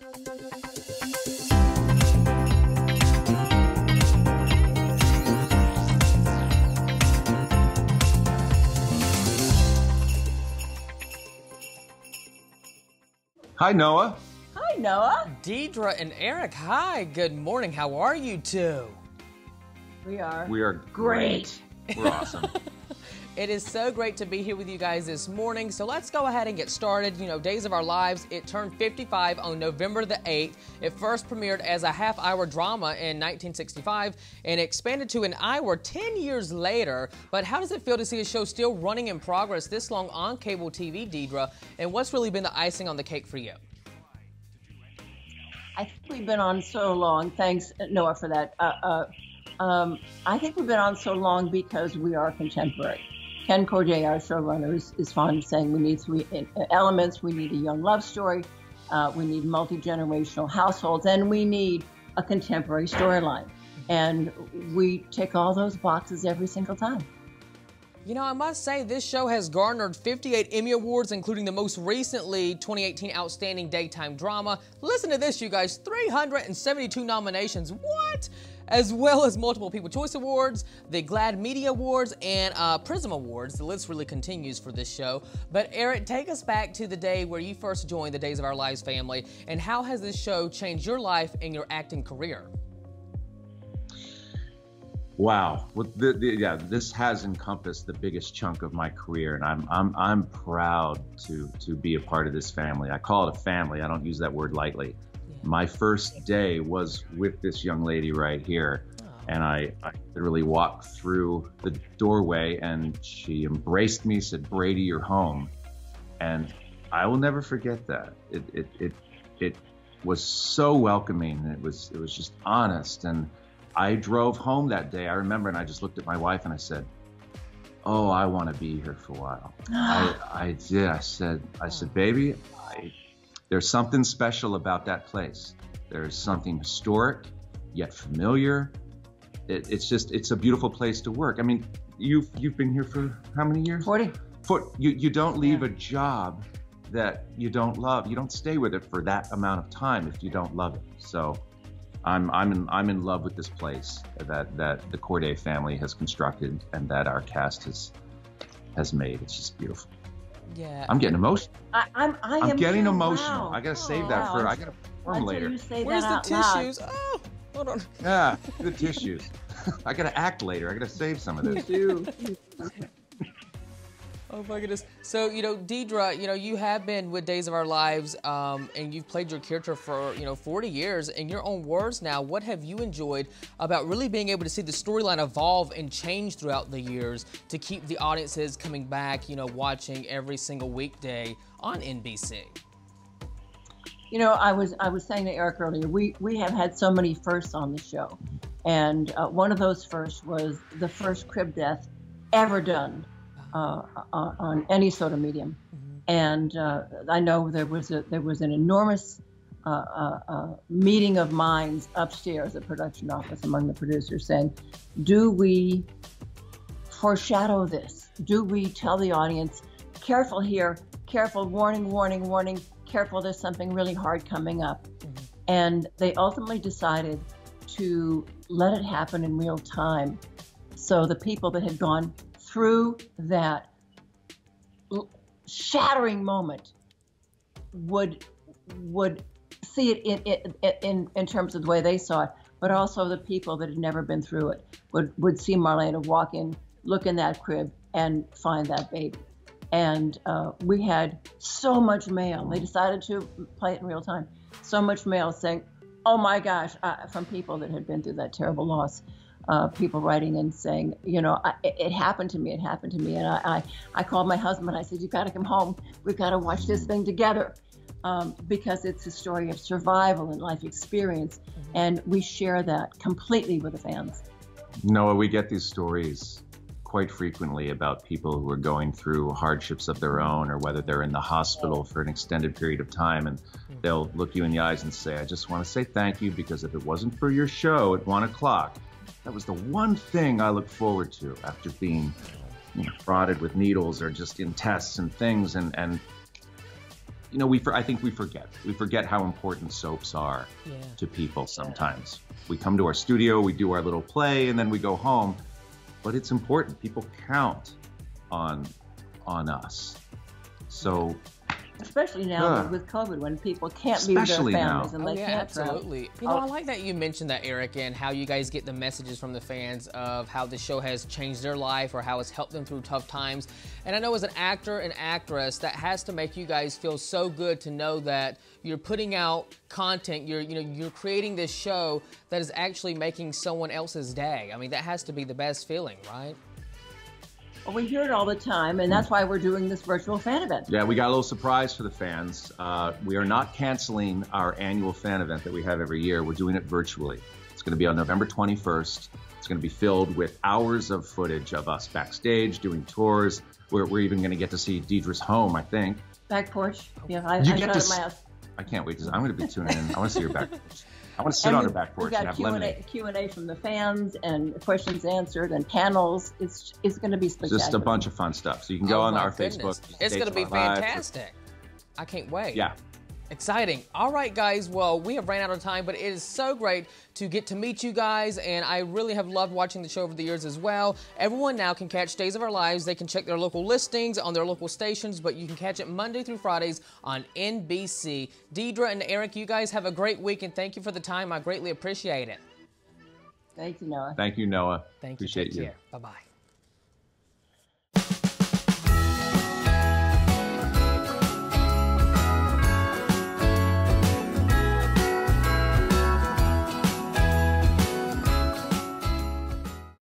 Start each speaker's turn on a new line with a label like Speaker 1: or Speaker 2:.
Speaker 1: Hi, Noah.
Speaker 2: Hi, Noah.
Speaker 3: Deidre and Eric, hi. Good morning. How are you two?
Speaker 2: We are.
Speaker 1: We are great. We're awesome.
Speaker 3: It is so great to be here with you guys this morning. So let's go ahead and get started. You know, Days of Our Lives, it turned 55 on November the 8th. It first premiered as a half hour drama in 1965 and expanded to an hour 10 years later. But how does it feel to see a show still running in progress this long on cable TV, Deidre? And what's really been the icing on the cake for you?
Speaker 2: I think we've been on so long. Thanks, Noah, for that. Uh, uh, um, I think we've been on so long because we are contemporary. Ken Corday, our showrunner, is, is fond of saying we need three elements. We need a young love story, uh, we need multi generational households, and we need a contemporary storyline. And we tick all those boxes every single time.
Speaker 3: You know, I must say, this show has garnered 58 Emmy Awards, including the most recently 2018 Outstanding Daytime Drama. Listen to this, you guys 372 nominations. What? As well as multiple People Choice Awards, the GLAAD Media Awards, and uh, Prism Awards. The list really continues for this show. But Eric, take us back to the day where you first joined the Days of Our Lives family, and how has this show changed your life and your acting career?
Speaker 1: Wow. Well, the, the, yeah, this has encompassed the biggest chunk of my career, and I'm I'm I'm proud to to be a part of this family. I call it a family. I don't use that word lightly my first day was with this young lady right here. Oh. And I, I literally walked through the doorway and she embraced me, said, Brady, you're home. And I will never forget that. It, it, it, it was so welcoming. It was, it was just honest. And I drove home that day. I remember, and I just looked at my wife and I said, "Oh, I want to be here for a while." I, I did. I said, "I said, baby, I, there's something special about that place. There's something historic, yet familiar. It, it's just, it's a beautiful place to work. I mean, you've you've been here for how many years?
Speaker 2: Forty.
Speaker 1: For, you you don't leave yeah. a job that you don't love. You don't stay with it for that amount of time if you don't love it. So, I'm I'm in I'm in love with this place that that the Corday family has constructed and that our cast has has made. It's just beautiful.
Speaker 3: Yeah.
Speaker 1: I'm getting emotional.
Speaker 2: I, I'm I
Speaker 1: am getting
Speaker 2: too.
Speaker 1: emotional.
Speaker 2: Wow.
Speaker 1: I gotta save that oh,
Speaker 2: wow.
Speaker 1: for I gotta perform later.
Speaker 3: Where's the tissues?
Speaker 2: Loud.
Speaker 3: Oh, hold on.
Speaker 1: Yeah, the tissues. I gotta act later. I gotta save some of this.
Speaker 3: Oh my goodness. So, you know, Deidre, you know, you have been with Days of Our Lives um, and you've played your character for, you know, 40 years. In your own words now, what have you enjoyed about really being able to see the storyline evolve and change throughout the years to keep the audiences coming back, you know, watching every single weekday on NBC?
Speaker 2: You know, I was I was saying to Eric earlier, we we have had so many firsts on the show, and uh, one of those firsts was the first crib death ever done uh, uh, on any sort of medium. Mm-hmm. And uh, I know there was a, there was an enormous uh, uh, uh, meeting of minds upstairs at production office among the producers saying, do we foreshadow this? Do we tell the audience, careful here, careful, warning, warning, warning, careful, there's something really hard coming up. Mm-hmm. And they ultimately decided to let it happen in real time. So the people that had gone through that shattering moment would would see it in, in, in, in terms of the way they saw it, but also the people that had never been through it would, would see Marlena walk in, look in that crib, and find that baby. And uh, we had so much mail. They decided to play it in real time. So much mail saying, oh my gosh, uh, from people that had been through that terrible loss uh, people writing and saying, you know, I, it happened to me, it happened to me. And I, I, I called my husband. And I said, you got to come home. We've got to watch this thing together um, because it's a story of survival and life experience. Mm-hmm. And we share that completely with the fans.
Speaker 1: Noah, we get these stories quite frequently about people who are going through hardships of their own or whether they're in the hospital for an extended period of time and mm-hmm. they'll look you in the eyes and say i just want to say thank you because if it wasn't for your show at one o'clock that was the one thing I look forward to after being you know, prodded with needles or just in tests and things. And, and you know, we for, I think we forget. We forget how important soaps are
Speaker 3: Yeah.
Speaker 1: to people sometimes. We come to our studio, we do our little play, and then we go home. But it's important. People count on on us. So
Speaker 2: especially now
Speaker 1: Yeah.
Speaker 2: with COVID when people can't be with their
Speaker 1: Especially now.
Speaker 2: families and
Speaker 3: Oh
Speaker 2: they
Speaker 3: yeah,
Speaker 2: can't travel.
Speaker 3: absolutely. You know,
Speaker 2: Oh.
Speaker 3: I like that you mentioned that, Eric, and how you guys get the messages from the fans of how the show has changed their life or how it's helped them through tough times. And I know as an actor and actress, that has to make you guys feel so good to know that you're putting out content, you're you know you're creating this show that is actually making someone else's day. I mean, that has to be the best feeling, right?
Speaker 2: Well, we hear it all the time, and that's why we're doing this virtual fan event.
Speaker 1: Yeah, we got a little surprise for the fans. Uh, we are not canceling our annual fan event that we have every year. We're doing it virtually. It's going to be on November 21st. It's going to be filled with hours of footage of us backstage doing tours. We're, we're even going to get to see Deidre's home, I think.
Speaker 2: Back porch. Yeah, I,
Speaker 1: You
Speaker 2: I
Speaker 1: get to
Speaker 2: it my house.
Speaker 1: I can't wait because I'm going to be tuning in. I want to see your back porch. I want to sit
Speaker 2: And
Speaker 1: on
Speaker 2: we-
Speaker 1: her back porch
Speaker 2: we
Speaker 1: and
Speaker 2: got
Speaker 1: have
Speaker 2: Q and
Speaker 1: lemonade.
Speaker 2: A, Q and A from the fans and questions answered and panels. It's it's going to be spectacular.
Speaker 1: Just a bunch of fun stuff. So you can go
Speaker 3: Oh,
Speaker 1: on our
Speaker 3: goodness.
Speaker 1: Facebook.
Speaker 3: It's going to be
Speaker 1: of Our
Speaker 3: fantastic. I can't wait.
Speaker 1: Yeah.
Speaker 3: Exciting. All right, guys. Well, we have ran out of time, but it is so great to get to meet you guys, and I really have loved watching the show over the years as well. Everyone now can catch Days of Our Lives. They can check their local listings on their local stations, but you can catch it Monday through Fridays on NBC. Deidre and Eric, you guys have a great week, and thank you for the time. I greatly appreciate it.
Speaker 2: Thank you, Noah.
Speaker 1: Thank you, Noah.
Speaker 3: Thank
Speaker 1: Appreciate
Speaker 3: you.
Speaker 1: you.
Speaker 3: Bye bye.